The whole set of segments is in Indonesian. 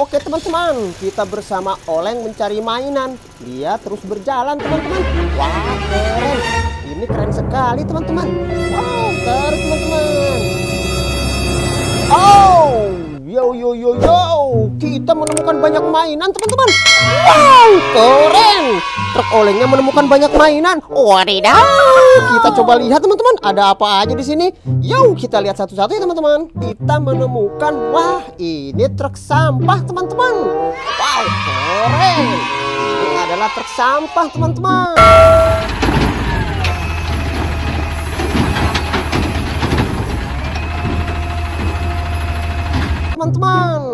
Oke teman-teman, kita bersama Oleng mencari mainan. Dia terus berjalan teman-teman. Wah keren, ini keren sekali teman-teman. Wow, terus teman-teman. Oh, yo yo yo yo, kita menemukan banyak mainan teman-teman. Wow, keren. Truk olengnya menemukan banyak mainan. Wadidaw, kita coba lihat teman-teman, ada apa aja di sini. Yo, kita lihat satu-satu ya teman-teman. Kita menemukan, wah ini truk sampah teman-teman. Wow, keren. Ini adalah truk sampah teman-teman. teman-teman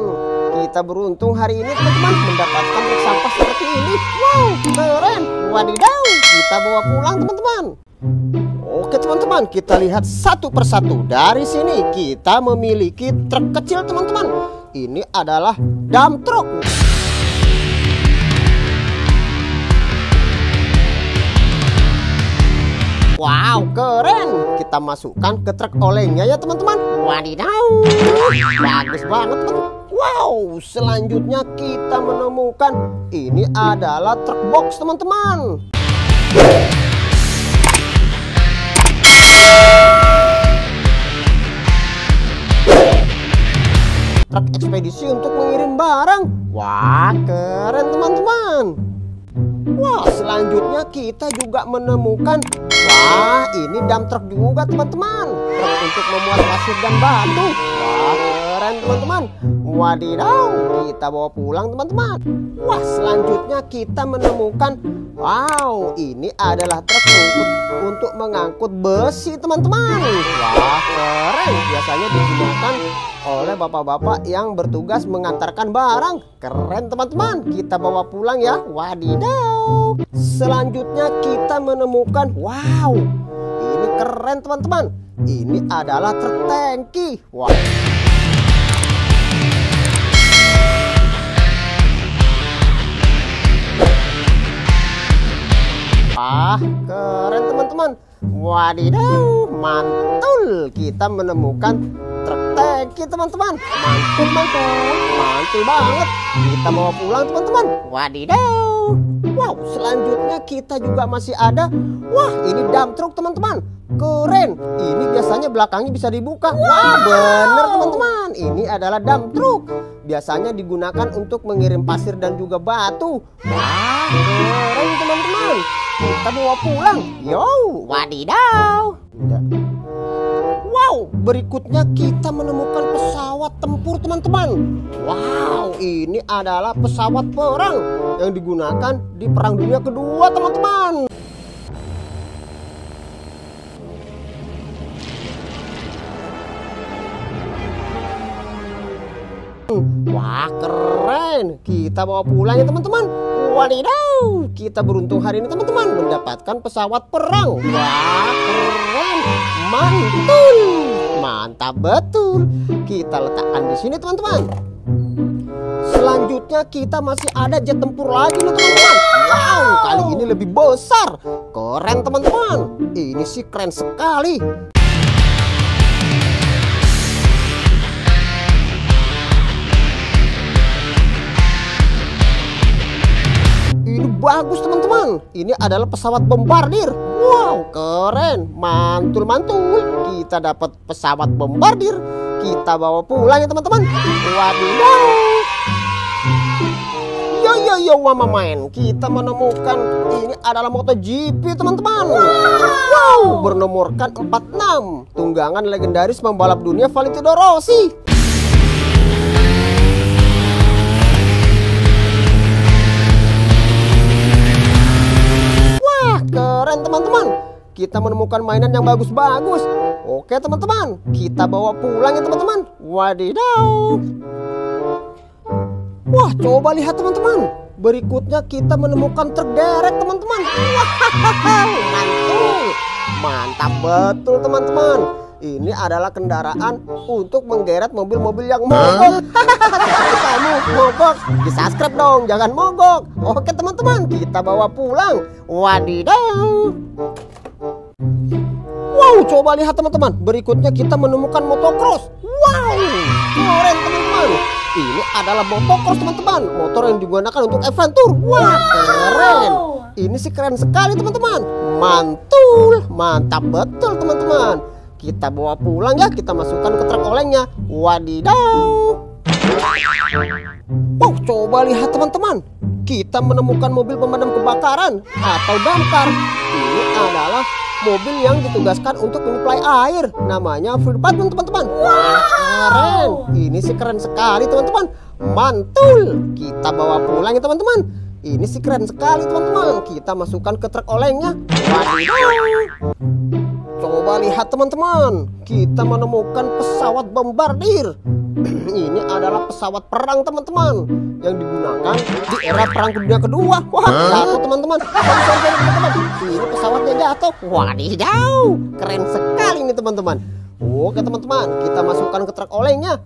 kita beruntung hari ini teman-teman mendapatkan truk sampah seperti ini. Wow keren. Wadidaw kita bawa pulang teman-teman. Oke teman-teman kita lihat satu persatu. Dari sini kita memiliki truk kecil teman-teman. Ini adalah dump truck Wow, keren. Kita masukkan ke truk olengnya ya, teman-teman. Wadidaw. Bagus banget, teman. Wow, selanjutnya kita menemukan ini adalah truk box, teman-teman. Truk ekspedisi untuk mengirim barang. Wah, keren, teman-teman. Wah, selanjutnya kita juga menemukan Wah, ini dump truck juga teman-teman. Untuk memuat pasir dan batu. Wah, keren teman-teman. Wadidaw, kita bawa pulang teman-teman. Wah, selanjutnya kita menemukan Wow, ini adalah truk untuk, untuk mengangkut besi teman-teman. Wah, keren. Biasanya digunakan oleh bapak-bapak yang bertugas mengantarkan barang. Keren teman-teman. Kita bawa pulang ya. Wadidaw. Selanjutnya kita menemukan Wow Ini keren teman-teman. Ini adalah truk tangki. Wah Ah, keren teman-teman. Wadidaw, mantul. Kita menemukan truk tangki teman-teman. Mantul, mantul. Mantul banget. Kita bawa pulang teman-teman. Wadidaw. Wow, selanjutnya kita juga masih ada. Wah, ini dump truck teman-teman. Keren. Ini biasanya belakangnya bisa dibuka. Wah, bener teman-teman. Ini adalah dump truck. Biasanya digunakan untuk mengirim pasir dan juga batu. Wah, keren teman-teman. Kita bawa pulang. Yo, wadidaw. Wow, berikutnya kita menemukan pesawat tempur teman-teman. Wow, ini adalah pesawat perang yang digunakan di Perang Dunia Kedua teman-teman. Wah keren. Kita bawa pulang ya teman-teman. Wadidaw Kita beruntung hari ini teman-teman. Mendapatkan pesawat perang. Wah keren. Mantul. Mantap betul. Kita letakkan di sini teman-teman. Selanjutnya kita masih ada jet tempur lagi nih teman-teman. Wow kali ini lebih besar. Keren teman-teman. Ini sih keren sekali Ini bagus teman-teman. Ini adalah pesawat bombardir. Wow, keren. Mantul-mantul. Kita dapat pesawat bombardir. Kita bawa pulang ya teman-teman. Wadidaw. Yo yo yo wama main. Kita menemukan ini adalah MotoGP teman-teman. Wow, bernomorkan 46. Tunggangan legendaris pembalap dunia Valentino Rossi. Keren teman-teman. Kita menemukan mainan yang bagus-bagus. Oke teman-teman, kita bawa pulang ya teman-teman. Wadidaw. Wah, coba lihat teman-teman. Berikutnya kita menemukan truk derek teman-teman. Wow, mantul. Mantap betul teman-teman. Ini adalah kendaraan untuk menggeret mobil-mobil yang mogok. Kamu mogok, di subscribe dong, jangan mogok. Oke teman-teman, kita bawa pulang. Wadidaw. Wow, coba lihat teman-teman. Berikutnya kita menemukan motocross. Wow, keren teman-teman. Ini adalah motocross teman-teman Motor yang digunakan untuk adventure Wah keren Ini sih keren sekali teman-teman Mantul Mantap betul teman-teman Kita bawa pulang ya Kita masukkan ke truk olengnya Wadidaw Wow coba lihat teman-teman Kita menemukan mobil pemadam kebakaran Atau damkar Ini adalah mobil yang ditugaskan untuk menyuplai air. Namanya Fire teman-teman. Wah, keren. Ini sih keren sekali, teman-teman. Mantul. Kita bawa pulang ya, teman-teman. Ini sih keren sekali, teman-teman. Kita masukkan ke truk olengnya. Wadidaw. Coba lihat, teman-teman. Kita menemukan pesawat bombardir. ini adalah pesawat perang teman-teman yang digunakan di era perang dunia kedua. Wah jatuh teman-teman. Ini pesawatnya jatuh. Wadidaw keren sekali ini teman-teman. Oke teman-teman kita masukkan ke truk olengnya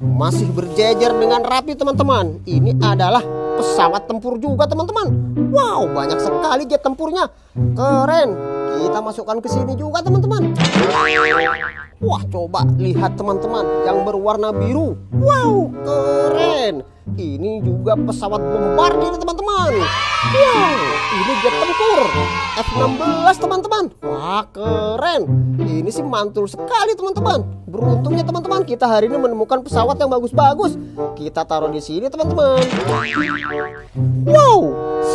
masih berjejer dengan rapi teman-teman. Ini adalah pesawat tempur juga teman-teman. Wow banyak sekali jet tempurnya. Keren kita masukkan ke sini juga teman-teman. Wah coba lihat teman-teman yang berwarna biru. Wow keren. Ini juga pesawat bombardir teman-teman. Wow ini jet tempur. F-16 teman-teman. Wah keren. Ini sih mantul sekali teman-teman. Beruntungnya teman-teman kita hari ini menemukan pesawat yang bagus-bagus. Kita taruh di sini teman-teman. Wow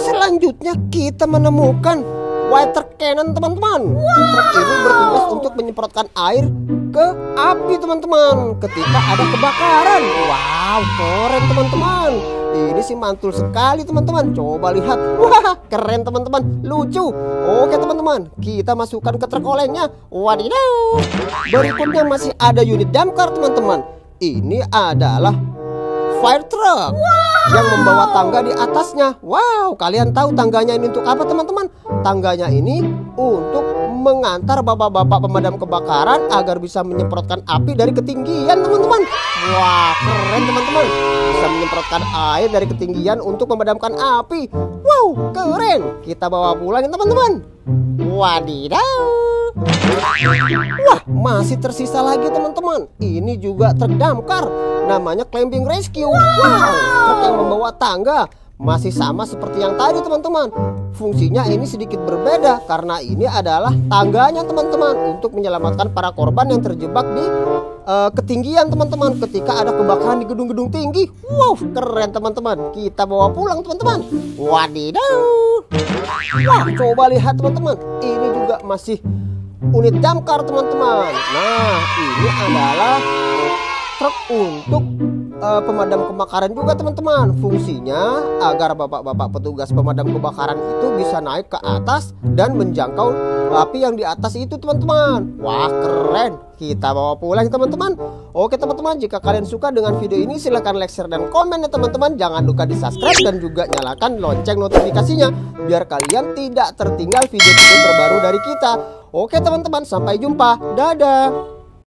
selanjutnya kita menemukan water cannon teman-teman. Truk ini bertugas untuk menyemprotkan air ke api teman-teman ketika ada kebakaran. Wow, keren teman-teman. Ini sih mantul sekali teman-teman. Coba lihat. Wah, keren teman-teman. Lucu. Oke teman-teman, kita masukkan ke truk olengnya. Wadidaw. Berikutnya masih ada unit damkar teman-teman. Ini adalah fire truck yang membawa tangga di atasnya. Wow, kalian tahu tangganya ini untuk apa teman-teman? Tangganya ini untuk mengantar bapak-bapak pemadam kebakaran agar bisa menyemprotkan api dari ketinggian teman-teman. Wah, keren teman-teman. Bisa menyemprotkan air dari ketinggian untuk memadamkan api. Wow, keren. Kita bawa pulang teman-teman. Wadidaw. Wah, masih tersisa lagi teman-teman. Ini juga terdamkar. Namanya clamping rescue. Wow, truk yang membawa tangga. Masih sama seperti yang tadi teman-teman. Fungsinya ini sedikit berbeda karena ini adalah tangganya teman-teman untuk menyelamatkan para korban yang terjebak di uh, ketinggian teman-teman ketika ada kebakaran di gedung-gedung tinggi. Wow, keren teman-teman. Kita bawa pulang teman-teman. Wadidaw. Wah, coba lihat teman-teman. Ini juga masih unit damkar teman-teman. Nah ini adalah truk untuk uh, pemadam kebakaran juga teman-teman. Fungsinya agar bapak-bapak petugas pemadam kebakaran itu bisa naik ke atas dan menjangkau api yang di atas itu teman-teman. Wah keren. Kita bawa pulang teman-teman. Oke teman-teman jika kalian suka dengan video ini silahkan like share dan komen ya teman-teman. Jangan lupa di subscribe dan juga nyalakan lonceng notifikasinya biar kalian tidak tertinggal video-video terbaru dari kita Oke teman-teman, sampai jumpa. Dadah.